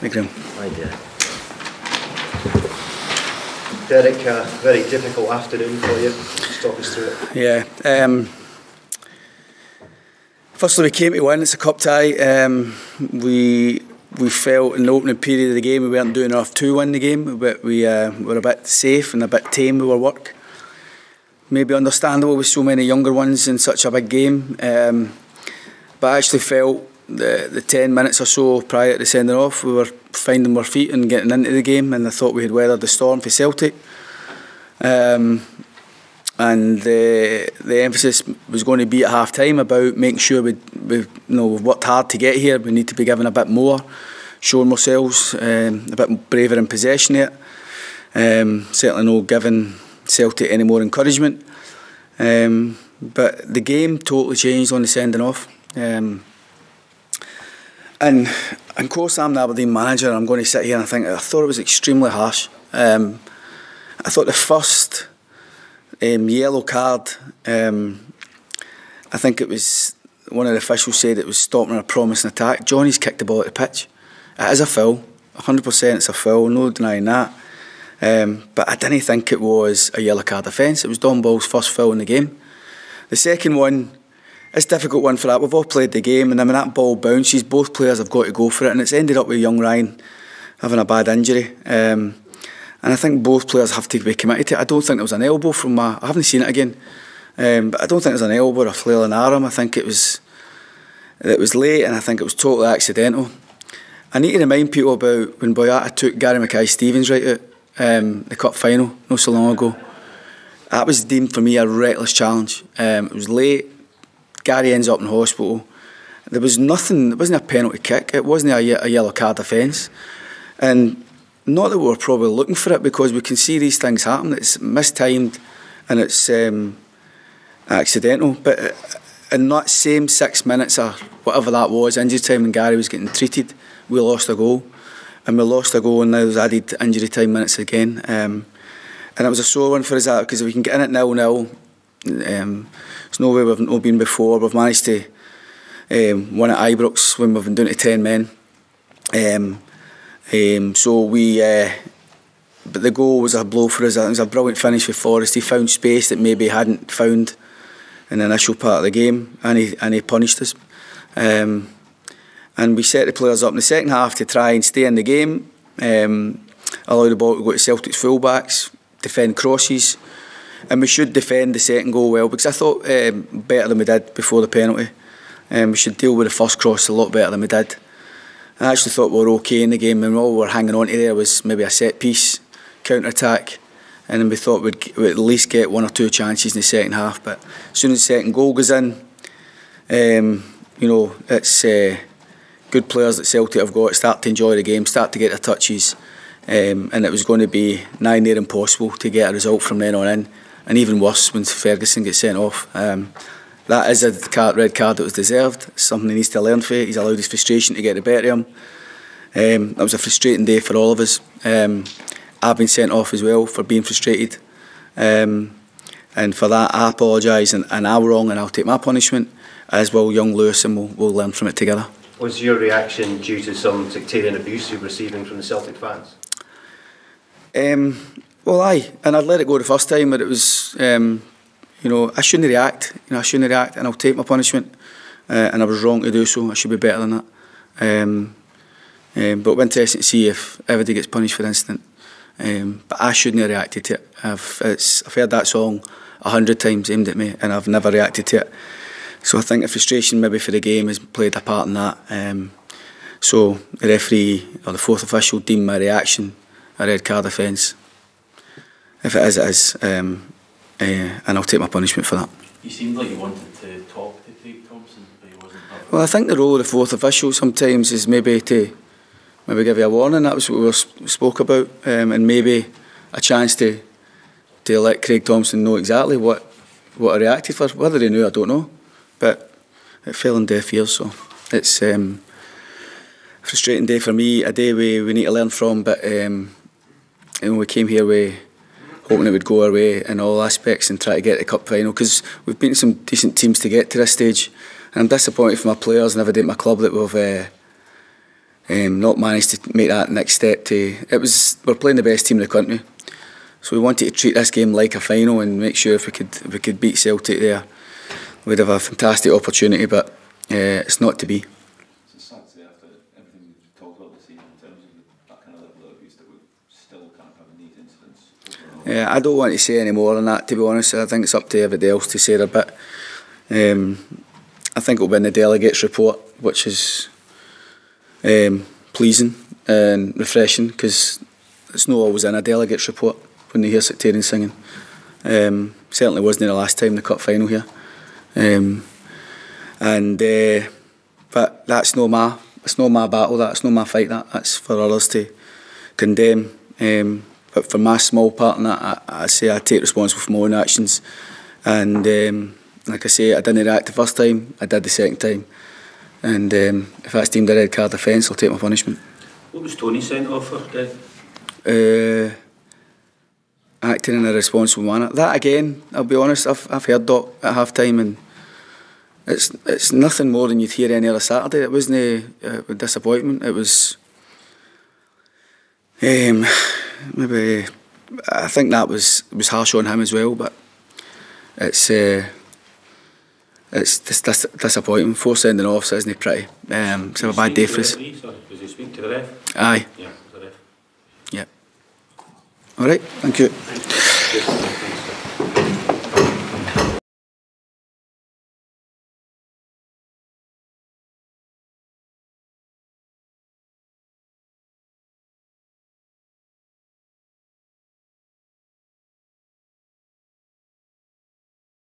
Hi, you. Hi, Derek. Derek, a very difficult afternoon for you. Just talk us through it. Yeah. Um, firstly, we came to win. It's a cup tie. Um, we we felt in the opening period of the game we weren't doing enough to win the game, but we uh, were a bit safe and a bit tame with our work. Maybe understandable with so many younger ones in such a big game. Um, but I actually felt the the 10 minutes or so prior to sending off, we were finding our feet and getting into the game, and I thought we had weathered the storm for Celtic. Um, and the the emphasis was going to be at half time about making sure we we you know we've worked hard to get here. We need to be given a bit more, showing ourselves um, a bit braver in possession yet. Um, certainly no giving Celtic any more encouragement. Um, but the game totally changed on the sending off. Um, and of course, I'm the Aberdeen manager. and I'm going to sit here and I think I thought it was extremely harsh. Um, I thought the first um, yellow card, um, I think it was one of the officials said it was stopping a promising attack. Johnny's kicked the ball at the pitch. It is a foul, 100% it's a foul, no denying that. Um, but I didn't think it was a yellow card offence. It was Dom Ball's first foul in the game. The second one, it's a difficult one for that. We've all played the game, and I mean that ball bounces. Both players have got to go for it, and it's ended up with young Ryan having a bad injury. Um, and I think both players have to be committed to it. I don't think there was an elbow from my. I haven't seen it again, um, but I don't think it was an elbow or a flail in arm. I think it was. It was late, and I think it was totally accidental. I need to remind people about when Boyata took Gary Mackay Stevens right out um, the cup final not so long ago. That was deemed for me a reckless challenge. Um, it was late. Gary ends up in hospital. There was nothing. It wasn't a penalty kick. It wasn't a, a yellow card offence, and not that we were probably looking for it because we can see these things happen. It's mistimed and it's um, accidental. But uh, in that same six minutes or whatever that was, injury time when Gary was getting treated, we lost a goal. And we lost a goal and now there's added injury time minutes again. Um, and it was a sore one for us because if we can get in at nil nil, um, there's no way we've not been before. We've managed to um, win at Ibrox when we've been it to 10 men. Um, um, so we, uh, but the goal was a blow for us. It was a brilliant finish for Forrest. He found space that maybe he hadn't found in the initial part of the game, and he and he punished us. Um, and we set the players up in the second half to try and stay in the game, um, allow the ball to go to Celtic's fullbacks, defend crosses, and we should defend the second goal well because I thought um, better than we did before the penalty. Um, we should deal with the first cross a lot better than we did. I actually thought we were okay in the game and all we were hanging on to there was maybe a set piece, counter attack, and then we thought we'd, we'd, at least get one or two chances in the second half. But as soon as the second goal goes in, um, you know, it's uh, good players that Celtic have got start to enjoy the game, start to get their touches, um, and it was going to be nigh near impossible to get a result from then on in, and even worse when Ferguson gets sent off. Um, that is a card, red card that was deserved. It's something he needs to learn from. He's allowed his frustration to get the better of him. Um, that was a frustrating day for all of us. Um, I've been sent off as well for being frustrated. Um, and for that, I apologise and, and I'm wrong and I'll take my punishment, as will young Lewis, and we'll, we'll learn from it together. Was your reaction due to some sectarian abuse you were receiving from the Celtic fans? Um, well, aye, and I'd let it go the first time, but it was um, you know, I shouldn't react. You know, I shouldn't react, and I'll take my punishment. Uh, and I was wrong to do so. I should be better than that. Um, um, but it'll be interesting to see if everybody gets punished for incident. Um, but I shouldn't have reacted to it. I've, I've heard that song a hundred times aimed at me, and I've never reacted to it. So I think the frustration maybe for the game has played a part in that. Um, so the referee or the fourth official deemed my reaction a red card offence. If it is, it is. Um, uh, and I'll take my punishment for that. You seemed like you wanted to talk to Craig Thomson, but he wasn't. Well, I think the role of the fourth official sometimes is maybe to maybe give you a warning. That was what we were spoke about, um, and maybe a chance to to let Craig Thomson know exactly what what I reacted for. Whether he knew, I don't know, but it fell on deaf ears. So it's um, a frustrating day for me. A day we we need to learn from, but um, and we came here with hoping it would go our way in all aspects and try to get the cup final because we've beaten some decent teams to get to this stage. And I'm disappointed for my players and at my club that we've uh, um, not managed to make that next step. To it was we're playing the best team in the country, so we wanted to treat this game like a final and make sure if we could if we could beat Celtic there, we'd have a fantastic opportunity. But uh, it's not to be. It's sad to say after everything we've talked about this season in terms of that kind of level of abuse that we still kind of having these incidents. Yeah, I don't want to say any more than that. To be honest, I think it's up to everybody else to say their bit. Um, I think it'll be in the delegates' report, which is um, pleasing and refreshing because it's not always in a delegates' report when they hear sectarian singing. Um, certainly wasn't in the last time the cup final here. Um, and uh, but that's no my it's not my battle. That's not my fight. That that's for others to condemn. Um, but for my small part in that, I, I say I take responsibility for my own actions. And um, like I say, I didn't react the first time. I did the second time. And um, if that's deemed a red card offence, I'll take my punishment. What was Tony sent off for then? Uh, acting in a responsible manner. That again, I'll be honest, I've, I've heard Doc at half time and it's it's nothing more than you'd hear any other Saturday. It wasn't uh, a disappointment. It was um, maybe I think that was was harsh on him as well, but it's uh, it's dis- dis- disappointing. Four sending offs isn't pretty. Um, it's a bad day for us. Does he speak to the ref? Aye. Yeah, the ref. All right. Thank you.